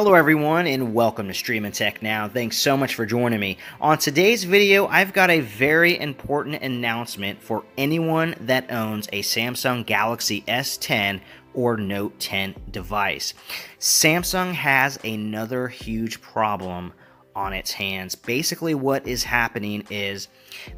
Hello everyone and welcome to Stream & Tech Now. Thanks so much for joining me. On today's video, I've got a very important announcement for anyone that owns a Samsung Galaxy S10 or Note 10 device. Samsung has another huge problem on its hands. Basically, what is happening is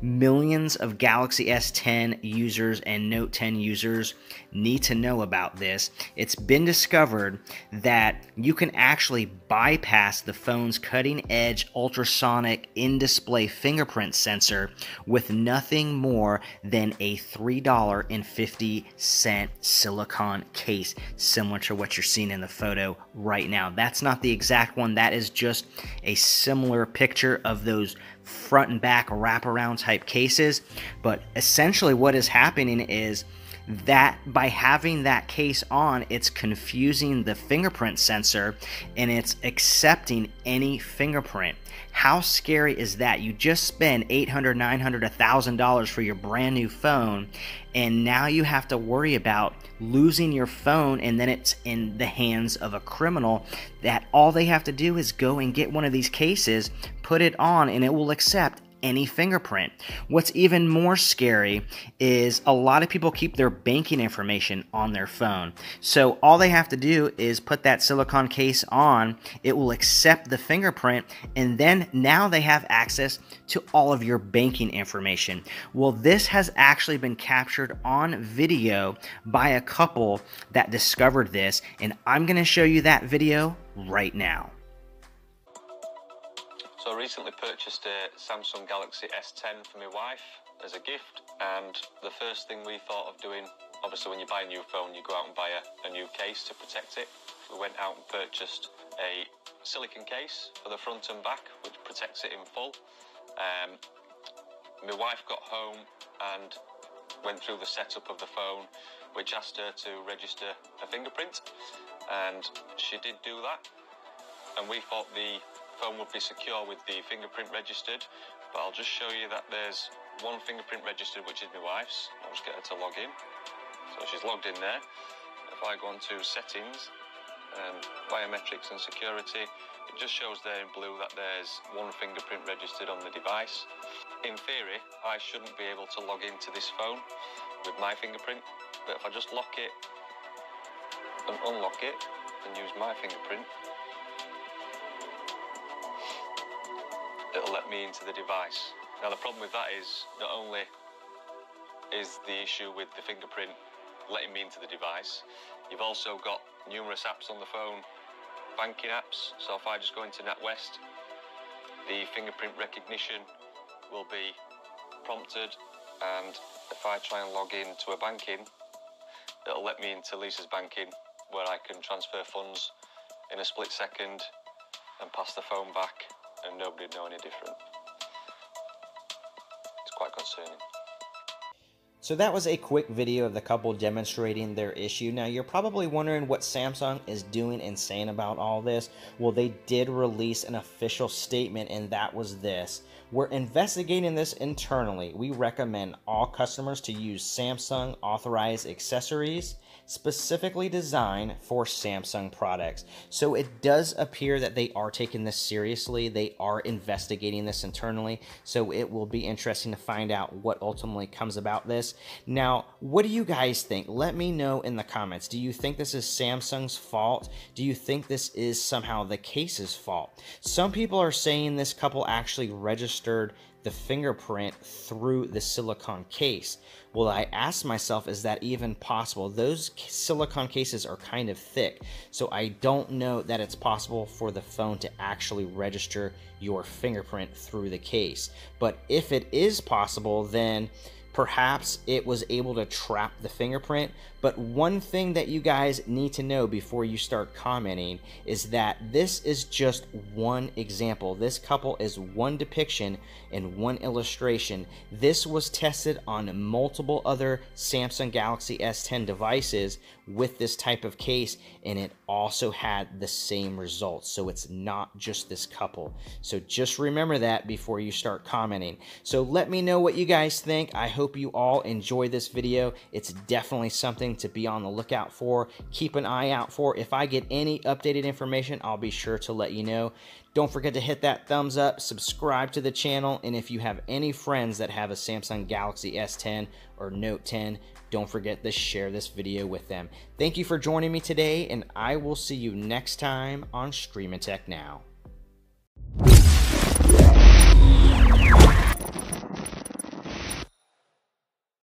millions of Galaxy S10 users and Note 10 users need to know about this. It's been discovered that you can actually bypass the phone's cutting edge ultrasonic in display fingerprint sensor with nothing more than a $3.50 silicon case, similar to what you're seeing in the photo right now. That's not the exact one, that is just a similar picture of those front and back wraparound type cases. But essentially, what is happening is that by having that case on, it's confusing the fingerprint sensor and it's accepting any fingerprint. How scary is that? You just spend $800, $900, $1,000 for your brand new phone, and now you have to worry about losing your phone and then it's in the hands of a criminal that all they have to do is go and get one of these cases, put it on, and it will accept any fingerprint. What's even more scary is a lot of people keep their banking information on their phone. So all they have to do is put that silicon case on, it will accept the fingerprint, and then now they have access to all of your banking information. Well, this has actually been captured on video by a couple that discovered this, and I'm going to show you that video right now. So I recently purchased a Samsung Galaxy S10 for my wife as a gift and the first thing we thought of doing, obviously when you buy a new phone you go out and buy a, a new case to protect it. We went out and purchased a silicon case for the front and back which protects it in full. Um, my wife got home and went through the setup of the phone which asked her to register a fingerprint and she did do that and we thought the phone would be secure with the fingerprint registered, but I'll just show you that there's one fingerprint registered, which is my wife's. I'll just get her to log in. So she's logged in there. If I go on to settings, um, biometrics and security, it just shows there in blue that there's one fingerprint registered on the device. In theory, I shouldn't be able to log into this phone with my fingerprint, but if I just lock it and unlock it and use my fingerprint, it'll let me into the device. Now the problem with that is not only is the issue with the fingerprint letting me into the device, you've also got numerous apps on the phone, banking apps. So if I just go into NatWest, the fingerprint recognition will be prompted and if I try and log in to a banking, it'll let me into Lisa's banking where I can transfer funds in a split second and pass the phone back and nobody know any different. It's quite concerning. So that was a quick video of the couple demonstrating their issue. Now you're probably wondering what Samsung is doing and saying about all this. Well, they did release an official statement and that was this. We're investigating this internally. We recommend all customers to use Samsung authorized accessories specifically designed for Samsung products. So it does appear that they are taking this seriously. They are investigating this internally. So it will be interesting to find out what ultimately comes about this. Now, what do you guys think? Let me know in the comments. Do you think this is Samsung's fault? Do you think this is somehow the case's fault? Some people are saying this couple actually registered the fingerprint through the silicon case. Well, I asked myself, is that even possible? Those silicon cases are kind of thick, so I don't know that it's possible for the phone to actually register your fingerprint through the case. But if it is possible, then perhaps it was able to trap the fingerprint. But one thing that you guys need to know before you start commenting is that this is just one example. This couple is one depiction and one illustration. This was tested on multiple other Samsung Galaxy S10 devices with this type of case and it also had the same results. So it's not just this couple. So just remember that before you start commenting. So let me know what you guys think. I hope hope you all enjoy this video. It's definitely something to be on the lookout for. Keep an eye out for. If I get any updated information, I'll be sure to let you know. Don't forget to hit that thumbs up, subscribe to the channel, and if you have any friends that have a Samsung Galaxy S10 or Note 10, don't forget to share this video with them. Thank you for joining me today, and I will see you next time on Stream & Tech Now.